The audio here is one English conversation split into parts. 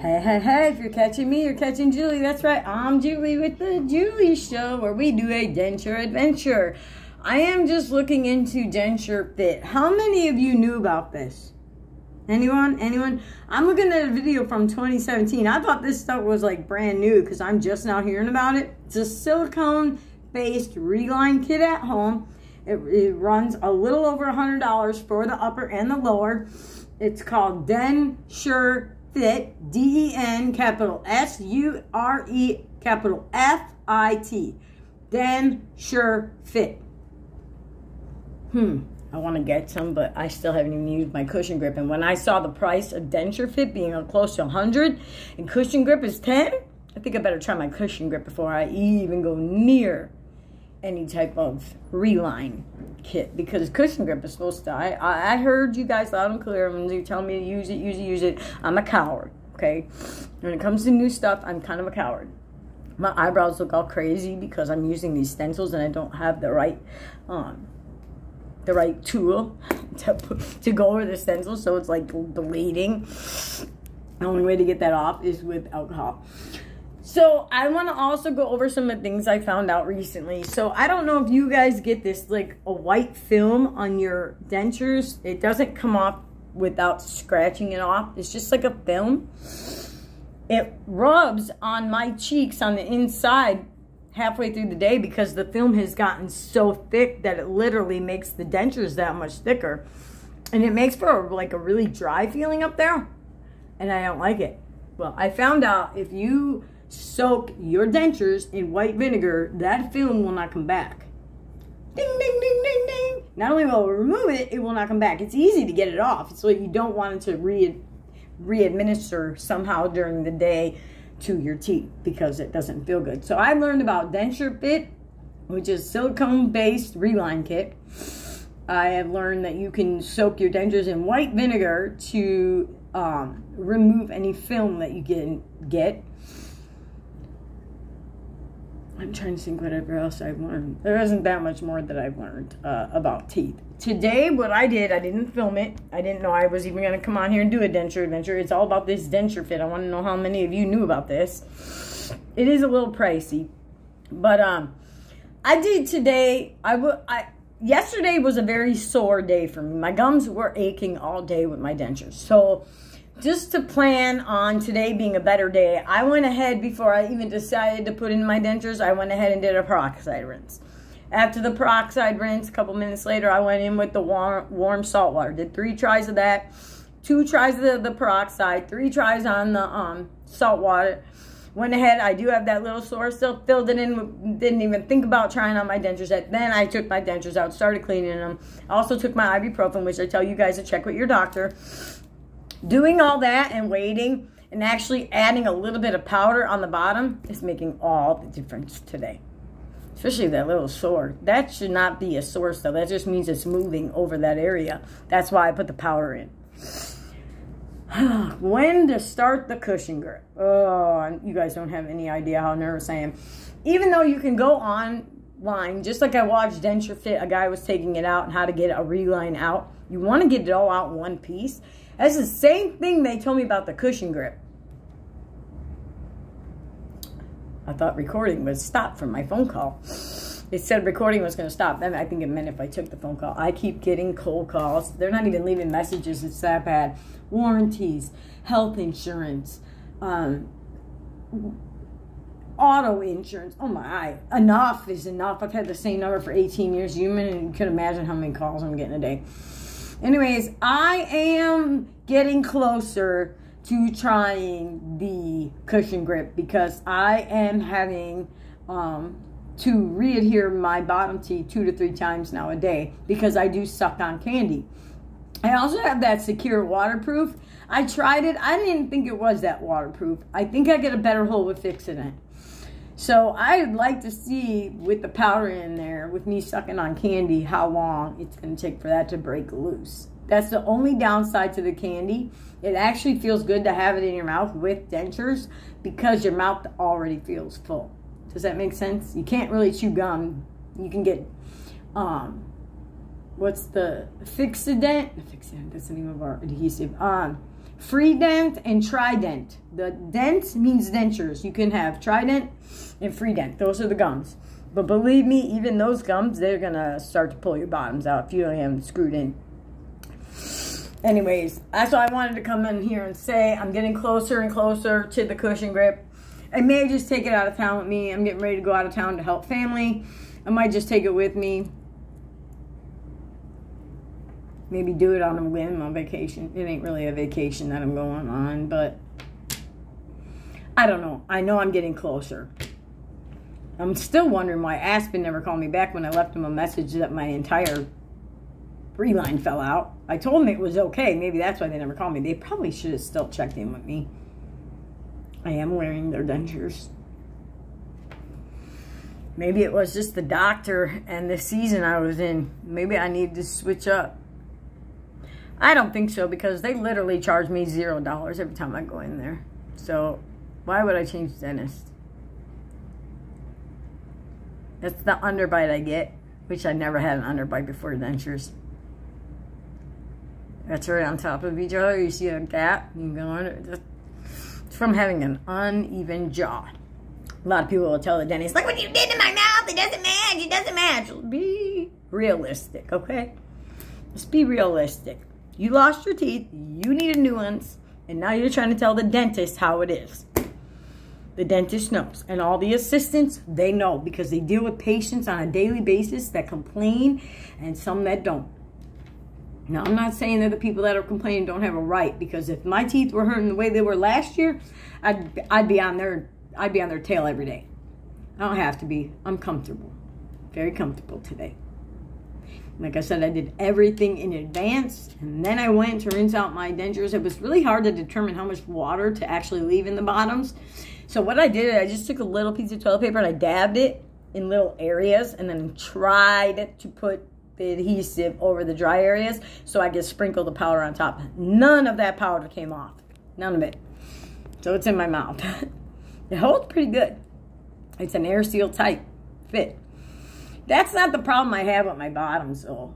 Hey, hey, hey, if you're catching me, you're catching Julie. That's right. I'm Julie with the Julie Show where we do a denture adventure. I am just looking into DenSureFit. How many of you knew about this? Anyone? Anyone? I'm looking at a video from 2017. I thought this stuff was like brand new because I'm just now hearing about it. It's a silicone based reline kit at home. It, it runs a little over a $100 for the upper and the lower. It's called Denture Fit, D-E-N, capital S-U-R-E, capital F-I-T. Denture Fit. Hmm. I want to get some, but I still haven't even used my cushion grip. And when I saw the price of DenSureFit being close to 100 and cushion grip is 10, I think I better try my cushion grip before I even go near any type of reline kit because cushion grip is supposed to. I, I heard you guys loud and clear when you tell me to use it, use it, use it. I'm a coward, okay? When it comes to new stuff, I'm kind of a coward. My eyebrows look all crazy because I'm using these stencils and I don't have the right, um, the right tool to, to go over the stencil. So it's like bleeding. The only way to get that off is with alcohol. So I want to also go over some of the things I found out recently. So I don't know if you guys get this like a white film on your dentures. It doesn't come off without scratching it off. It's just like a film. It rubs on my cheeks on the inside halfway through the day because the film has gotten so thick that it literally makes the dentures that much thicker. And it makes for like a really dry feeling up there. And I don't like it. Well, I found out if you soak your dentures in white vinegar, that film will not come back. Ding, ding, ding, ding, ding. Not only will it remove it, it will not come back. It's easy to get it off. So you don't want it to re re-administer somehow during the day to your teeth because it doesn't feel good. So I learned about DenSureFit, which is silicone-based reline kit. I have learned that you can soak your dentures in white vinegar to um, remove any film that you get. get. I'm trying to think whatever else I've learned. There isn't that much more that I've learned uh, about teeth. Today, what I did, I didn't film it. I didn't know I was even going to come on here and do a denture adventure. It's all about this DenSureFit. I want to know how many of you knew about this. It is a little pricey. But um, I did today, I would, I, yesterday was a very sore day for me. My gums were aching all day with my dentures. So just to plan on today being a better day, I went ahead before I even decided to put in my dentures, I went ahead and did a peroxide rinse. After the peroxide rinse, a couple minutes later, I went in with the warm, warm salt water. Did three tries of that, two tries of the, the peroxide, three tries on the um, salt water. Went ahead, I do have that little sore still, filled it in, didn't even think about trying on my dentures. Yet. Then I took my dentures out, started cleaning them. Also took my ibuprofen, which I tell you guys to check with your doctor. Doing all that and waiting and actually adding a little bit of powder on the bottom is making all the difference today. Especially that little sore. That should not be a sore stuff. That just means it's moving over that area. That's why I put the powder in. when to start the cushion grip. Oh, you guys don't have any idea how nervous I am. Even though you can go online, just like I watched DenSureFit, a guy was taking it out and how to get a reline out. You want to get it all out in one piece. That's the same thing they told me about the cushion grip. I thought recording was stopped from my phone call. It said recording was going to stop. I think it meant if I took the phone call. I keep getting cold calls. They're not even leaving messages. It's that bad. Warranties, health insurance, um, auto insurance. Oh my, enough is enough. I've had the same number for 18 years. You can imagine how many calls I'm getting a day. Anyways, I am getting closer to trying the cushion grip because I am having um, to re-adhere my bottom teeth two to three times now a day because I do suck on candy. I also have that secure waterproof. I tried it. I didn't think it was that waterproof. I think I get a better hold with fixing it. So I'd like to see with the powder in there, with me sucking on candy, how long it's going to take for that to break loose. That's the only downside to the candy. It actually feels good to have it in your mouth with dentures because your mouth already feels full. Does that make sense? You can't really chew gum. You can get, um, what's the Fixodent? Fixodent, that's the name of our adhesive. Um, Freedent and Trident. The dent means dentures. You can have Trident and Freedent. Those are the gums. But believe me, even those gums, they're going to start to pull your bottoms out if you don't have them screwed in. Anyways, that's why I wanted to come in here and say I'm getting closer and closer to the cushion grip. I may just take it out of town with me. I'm getting ready to go out of town to help family. I might just take it with me. Maybe do it on a whim on vacation. It ain't really a vacation that I'm going on, but I don't know. I know I'm getting closer. I'm still wondering why Aspen never called me back when I left him a message that my entire free line fell out. I told him it was okay. Maybe that's why they never called me. They probably should have still checked in with me. I am wearing their dentures. Maybe it was just the doctor and the season I was in. Maybe I need to switch up. I don't think so because they literally charge me zero dollars every time I go in there. So why would I change dentist? That's the underbite I get, which I never had an underbite before dentures. That's right on top of each other. You see a gap. You go under. It's from having an uneven jaw. A lot of people will tell the dentist, like, what you did in my mouth. It doesn't match. It doesn't match." Be realistic, okay? Just be realistic. You lost your teeth. You need a new ones, and now you're trying to tell the dentist how it is. The dentist knows. And all the assistants, they know because they deal with patients on a daily basis that complain and some that don't. Now, I'm not saying that the people that are complaining don't have a right because if my teeth were hurting the way they were last year, I'd, I'd be on their I'd be on their tail every day. I don't have to be. I'm comfortable. Very comfortable today. Like I said, I did everything in advance and then I went to rinse out my dentures. It was really hard to determine how much water to actually leave in the bottoms. So what I did, I just took a little piece of toilet paper and I dabbed it in little areas and then tried to put the adhesive over the dry areas so I could sprinkle the powder on top. None of that powder came off. None of it. So it's in my mouth. it holds pretty good. It's an air seal type fit. That's not the problem I have with my bottoms though.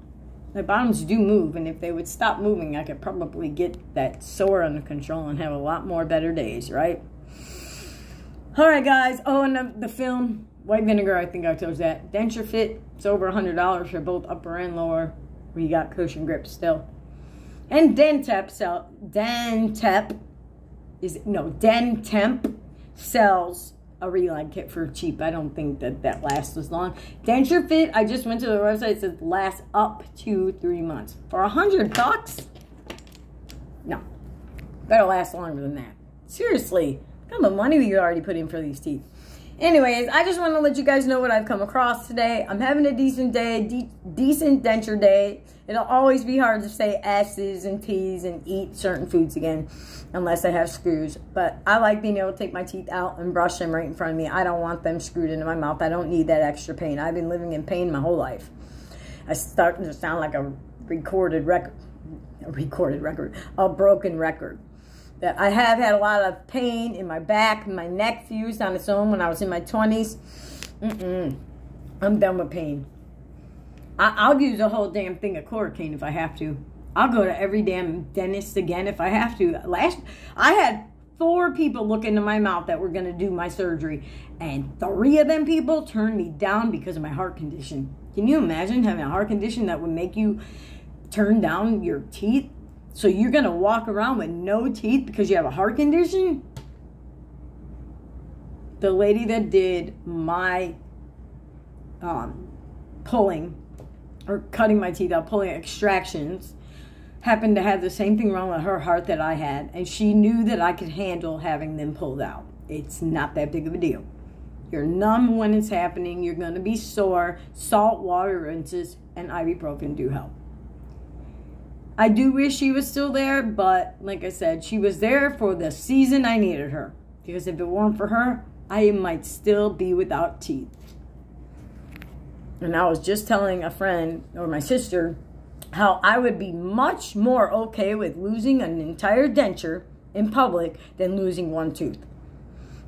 My bottoms do move and if they would stop moving I could probably get that sore under control and have a lot more better days, right? Alright guys, oh and the, the film White vinegar, I think I told you that. DenSureFit, it's over a $100 for both upper and lower. We got cushion grips still. And Dentep sell Dentep is no Dentemp sells a reline kit for cheap. I don't think that that lasts as long. DenSureFit, I just went to the website. It says lasts up to three months for a hundred bucks. No, better last longer than that. Seriously, how much money we already put in for these teeth. Anyways, I just want to let you guys know what I've come across today. I'm having a decent day, de decent denture day. It'll always be hard to say S's and T's and eat certain foods again unless I have screws. But I like being able to take my teeth out and brush them right in front of me. I don't want them screwed into my mouth. I don't need that extra pain. I've been living in pain my whole life. I starting to sound like a recorded record, a recorded record, a broken record that I have had a lot of pain in my back, my neck fused on its own when I was in my 20s. Mm-mm. I'm done with pain. I, will use a whole damn thing of chloroquine if I have to. I'll go to every damn dentist again if I have to. Last, I had four people look into my mouth that were going to do my surgery, and three of them people turned me down because of my heart condition. Can you imagine having a heart condition that would make you turn down your teeth? So you're going to walk around with no teeth because you have a heart condition? The lady that did my um, pulling or cutting my teeth out, pulling extractions, happened to have the same thing wrong with her heart that I had. And she knew that I could handle having them pulled out. It's not that big of a deal. You're numb when it's happening. You're going to be sore. Salt water rinses and ibuprofen do help. I do wish she was still there, but like I said, she was there for the season I needed her. Because if it weren't for her, I might still be without teeth. And I was just telling a friend or my sister how I would be much more okay with losing an entire denture in public than losing one tooth.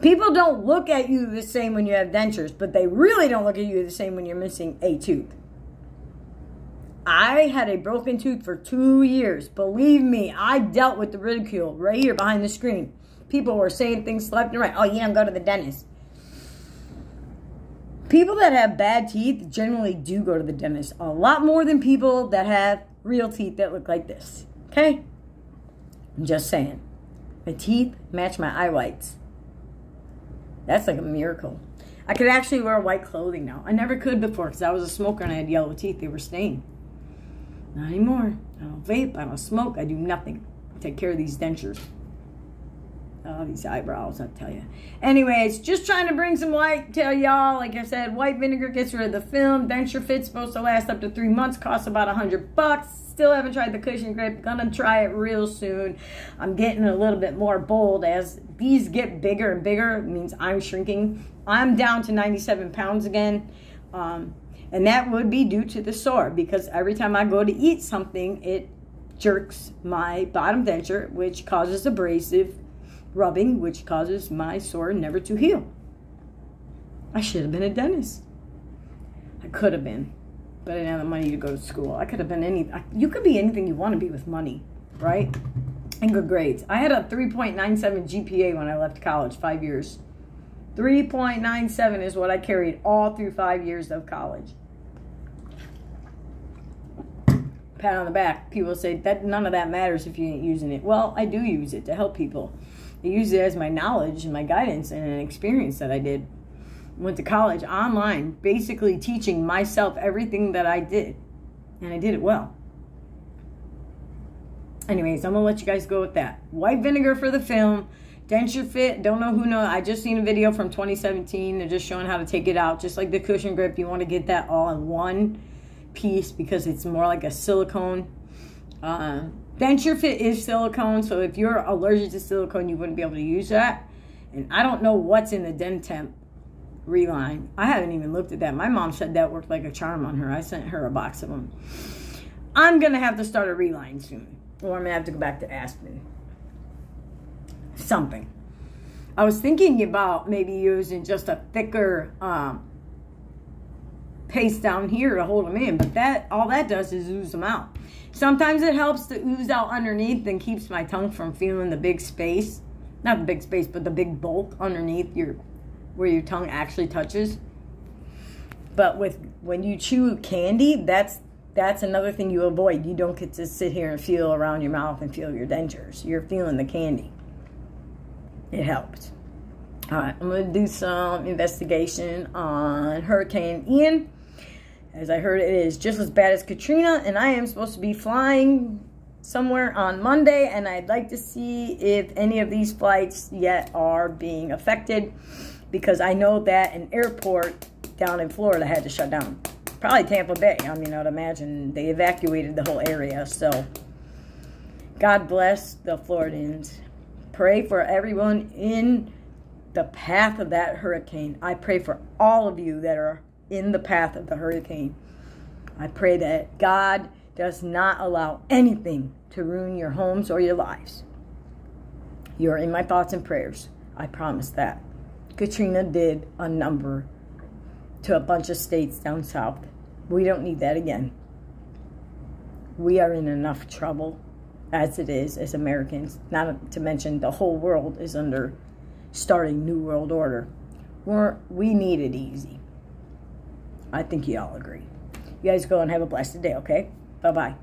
People don't look at you the same when you have dentures, but they really don't look at you the same when you're missing a tooth. I had a broken tooth for two years. Believe me, I dealt with the ridicule right here behind the screen. People were saying things left and right. Oh, yeah, going to the dentist. People that have bad teeth generally do go to the dentist a lot more than people that have real teeth that look like this. Okay? I'm just saying. My teeth match my eye whites. That's like a miracle. I could actually wear white clothing now. I never could before because I was a smoker and I had yellow teeth. They were stained. Not anymore. I don't vape. I don't smoke. I do nothing. I take care of these dentures. Oh, these eyebrows, I'll tell you. Anyways, just trying to bring some light, tell y'all. Like I said, white vinegar gets rid of the film. DenSureFit's supposed to last up to three months. Costs about a hundred bucks. Still haven't tried the cushion grip. Gonna try it real soon. I'm getting a little bit more bold as these get bigger and bigger. It means I'm shrinking. I'm down to 97 pounds again. Um, and that would be due to the sore because every time I go to eat something, it jerks my bottom denture, which causes abrasive rubbing, which causes my sore never to heal. I should have been a dentist. I could have been, but I didn't have the money to go to school. I could have been any. You could be anything you want to be with money, right? And good grades. I had a 3.97 GPA when I left college, five years. 3.97 is what I carried all through five years of college. Pat on the back. People say that none of that matters if you ain't using it. Well, I do use it to help people. I use it as my knowledge and my guidance and an experience that I did. Went to college online, basically teaching myself everything that I did. And I did it well. Anyways, I'm gonna let you guys go with that. White vinegar for the film DenSureFit, don't know who know. I just seen a video from 2017. They're just showing how to take it out. Just like the cushion grip, you want to get that all in one piece because it's more like a silicone. Uh, DenSureFit is silicone, so if you're allergic to silicone, you wouldn't be able to use that. And I don't know what's in the Dentemp Reline. I haven't even looked at that. My mom said that worked like a charm on her. I sent her a box of them. I'm going to have to start a Reline soon. Or I'm going to have to go back to Aspen something. I was thinking about maybe using just a thicker um, paste down here to hold them in, but that all that does is ooze them out. Sometimes it helps to ooze out underneath and keeps my tongue from feeling the big space. Not the big space, but the big bulk underneath your where your tongue actually touches. But with when you chew candy, that's that's another thing you avoid. You don't get to sit here and feel around your mouth and feel your dentures. You're feeling the candy it helped. All right, I'm going to do some investigation on Hurricane Ian. As I heard, it is just as bad as Katrina, and I am supposed to be flying somewhere on Monday, and I'd like to see if any of these flights yet are being affected, because I know that an airport down in Florida had to shut down. Probably Tampa Bay. I mean, I'd imagine they evacuated the whole area, so God bless the Floridians pray for everyone in the path of that hurricane. I pray for all of you that are in the path of the hurricane. I pray that God does not allow anything to ruin your homes or your lives. You're in my thoughts and prayers. I promise that. Katrina did a number to a bunch of states down south. We don't need that again. We are in enough trouble as it is as Americans, not to mention the whole world is under starting New World Order. We're, we need it easy. I think you all agree. You guys go and have a blessed day, okay? Bye-bye.